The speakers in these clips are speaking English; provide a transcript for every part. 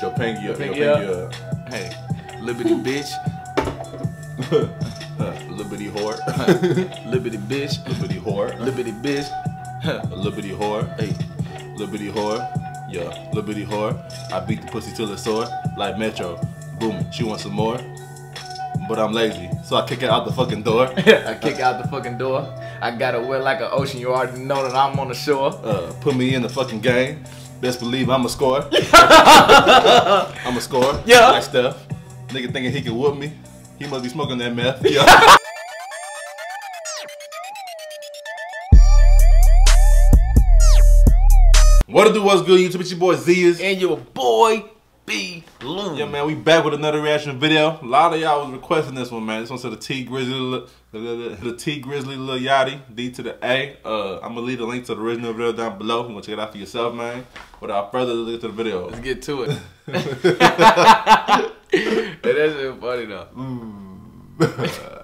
Your pinky up. Your pinky pinky up. up. Hey, liberty bitch, Liberty whore. liberty bitch, Liberty whore. liberty bitch. Liberty whore. Hey, Liberty whore. Yeah, Liberty whore. I beat the pussy till it's sore. Like Metro. Boom, she wants some more. But I'm lazy, so I kick it out the fucking door. I kick out the fucking door. I gotta wear like an ocean. You already know that I'm on the shore. Uh, put me in the fucking game. Best believe I'm a score. I'm a score. Yeah. Like Steph. Nigga thinking he can whoop me. He must be smoking that meth. Yeah. what to do? What's good, YouTube? It's your boy Zias. And your boy B Loon. Yeah, man, we back with another reaction video. A lot of y'all was requesting this one, man. This one said the Tee Grizzley, the, the, the Tee Grizzley Lil Yachty, D to the A. Uh, I'm gonna leave the link to the original video down below. You wanna check it out for yourself, man. Without further ado, get to the video. Let's get to it. hey, that shit funny though.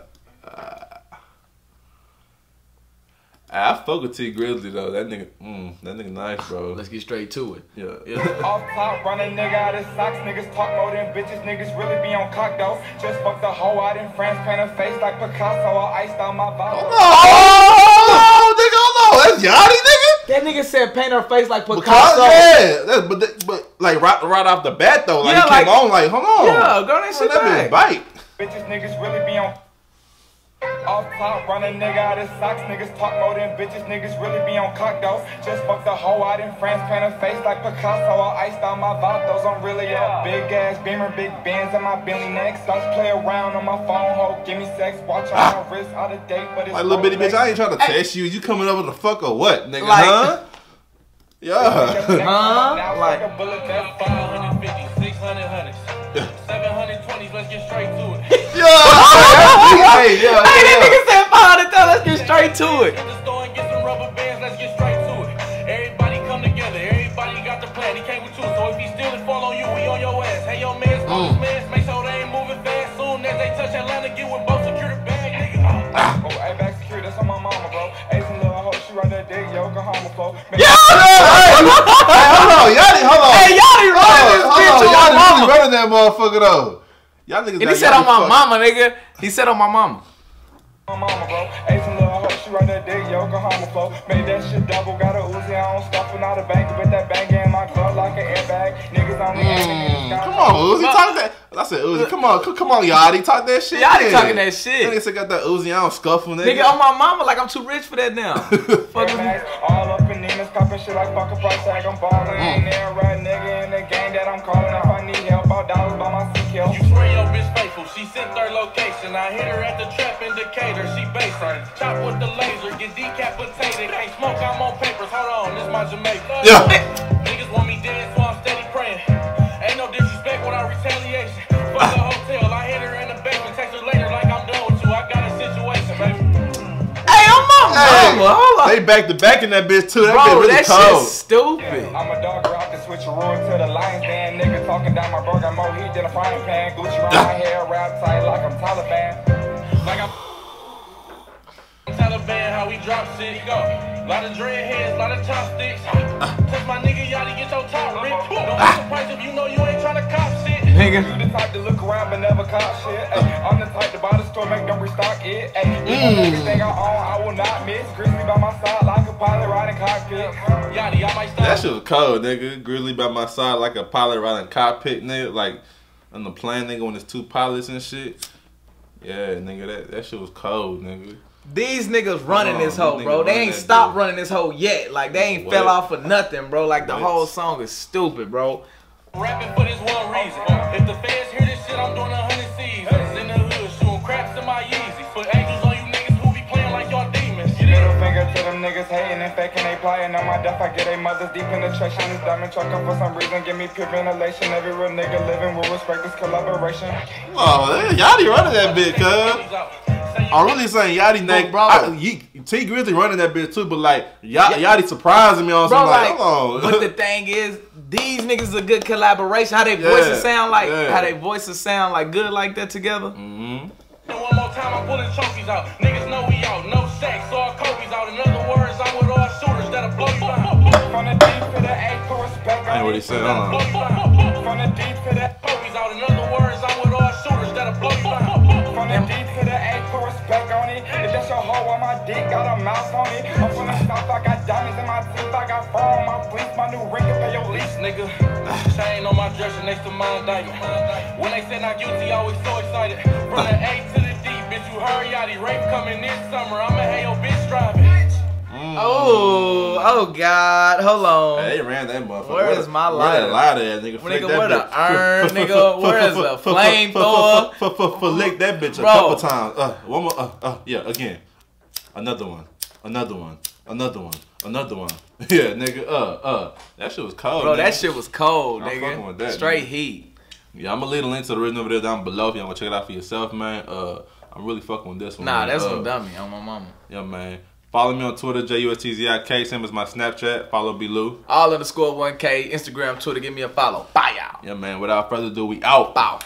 I fuck with Tee Grizzley though. That nigga, mm, that nigga nice, bro. Let's get straight to it. Yeah. Yeah. Off top, run a nigga out of socks. Niggas talk more than bitches. Niggas really be on cock though. Just fucked the hoe out in France, paint her face like Picasso. I iced out my bottle. Oh, nigga, hold on. That's Yachty, nigga. That nigga said paint her face like Because, Picasso. yeah, that's, but that- but like right, right off the bat though, like Yeah, he like- came on like, hold on, Yeah, go that shit that back. bite. Bitches, niggas really be on. Off top, run a nigga out of socks. Niggas talk more than bitches. Niggas really be on cock though. Just fucked the hoe out in France, paint her face like Picasso. I iced out my vatos. I'm really a big ass beamer, big bands on my Bentley next. Don't play around on my phone, ho. Give me sex, watch on my wrist, out ah. of date, but it's Like little bitty bitch, I ain't trying to Hey. test you. You coming up with a fuck or what, nigga? Like- huh? Yeah. Huh? Like- a bullet that's 550, 600 hundreds, 720s, let's get straight to it. yeah. hey, yeah, Hey, that nigga said 500 Let's get straight to it. Hit the store and get some rubber bands, let's get straight to it. Everybody come together, everybody got the plan. He came with two, so if he steal it, fall on you, we on your ass. Hey, yo, man's mm. mans, make sure they ain't moving fast. Soon as they touch Atlanta, get with both secure the bag, nigga. Ah. Oh, hey, back security, that's on my mama, bro. Hey, some little hoe, she right there, dig Yokohama flow. Man, Yeah, hey, hey, hold on, Yachty, hold on. Hey, Yachty running this Hold on, bitch hold on on, Yachty my really mama. running that motherfucker though. Y'all niggas And he said on my fucked. mama, nigga. He said on my mama. my mama, bro. Hey, some little hoe, she right there, dig Yokohama flow. Made that shit double, got a Uzi on, stuffing out a bank, but that bang in my glove like an airbag. Niggas on me, Mm, come on, Uzi, talk that. I said Uzi, come on, come on, Yachty, talk that shit. Yachty then. talking that That shit. nigga said got that Uzi on scuffle, nigga. Nigga, on my mama, like I'm too rich for that now. Fuck with me. All up in Nina's popping shit like fuck a price tag. I'm ballin', ain't there right nigga in the game that I'm calling. If I need help, I'll dollars by my CQ. You swear your bitch faithful, she sent third location. I hit her at the trap indicator, she basic. Chop with the laser, get decapitated. Can't smoke, I'm on papers. Hold on, this my Jamaica. Yeah. They back to back in that bitch too. That Bro, bitch really that cold. shit's stupid. I'm a dog rock to switch a roar to the Lions Den. Nigga talking down my bro, got more heat than a frying pan. Gucci around my hair, wrapped tight like I'm Taliban. Like I'm Taliban, how we drop shit. Go. Lot of dreadheads, lot of chopsticks. Touch my nigga, y'all to get your top ripped. Don't be surprised if you know you ain't tryna cop shit. Nigga. You the type to look around but never cop shit. Ay, uh-huh. I'm the type to buy the store, make them restock it. Mm. everything I own, I will not miss. Grizzley by my side like a pilot riding cockpit. Yachty, I might stop. That shit was cold, nigga. Grizzley by my side like a pilot riding cockpit, nigga. Like on the plane, nigga, when there's two pilots and shit. Yeah, nigga, that, that shit was cold, nigga. These niggas running Hold this hoe, bro. They ain't stopped bitch. running this hoe yet. Like they ain't What? fell off for nothing, bro. Like the What? whole song is stupid, bro. Rapping for this one reason. If the fans hear this shit, I'm doing a hundred seasons. In the hood, shooting craps in my Yeezys. Put angels on you niggas who be playing like y'all demons. Middle finger to them niggas hating and faking they plotting on my death. I get they mothers deep penetration. This diamond truck up for some reason. Give me pure ventilation. Every real nigga living will respect this collaboration. Oh, Yachty running that bitch, cuz. Say you I'm really saying Yachty neck, bro. I, Ye- Tee Grizzley running that bitch too, but like y- Yachty surprising me on Bro, some like, like, hold on. but the thing is, these niggas a good collaboration. How they Yeah, voices sound like, yeah. how they voices sound like good like that together. Mhm. And one more time, I'm pulling trophies out. Niggas know we out. No sex, all Kobe's out. In other words, I'm with all shooters that'll blow you down. From the D to the A, put respect I ain't what he said. Hold on. Blow you down. From the D mouth on it. I'm from the south, I got diamonds in my teeth, I got fur on my fleece, my new ring can pay your lease. nigga. Chain on my dresser next to my indictment. When they said not guilty, I was so excited. From the A to the D, bitch, you hurry out. Rape coming this summer. I'ma have your bitch driving. Oh, oh God, hold on. Hey, they ran that motherfucker. Where Where is the- my where lighter? that lighter at, nigga? Flick Nigga, that where the bitch. iron, nigga? Where is the flamethrower? Flick that bitch a Bro. couple times. Uh, one more. Uh, uh, yeah, again. Another one. Another one. Another one. Another one. Yeah, nigga. Uh, uh. That shit was cold. Bro, nigga. that shit was cold, I'm fucking with nigga. that, Straight nigga. heat. Yeah, I'm gonna leave a link to the original video down below if you want to check it out for yourself, man. Uh, I'm really fucking with this one. Nah, man. that's uh, some dummy on my mama. Yeah, man. Follow me on Twitter, J-U-S-T-Z-I-K. Same as my Snapchat. Follow B. Lou. All underscore 1K, Instagram, Twitter, give me a follow. Bye, y'all. Yeah, man. Without further ado, we out. Bow.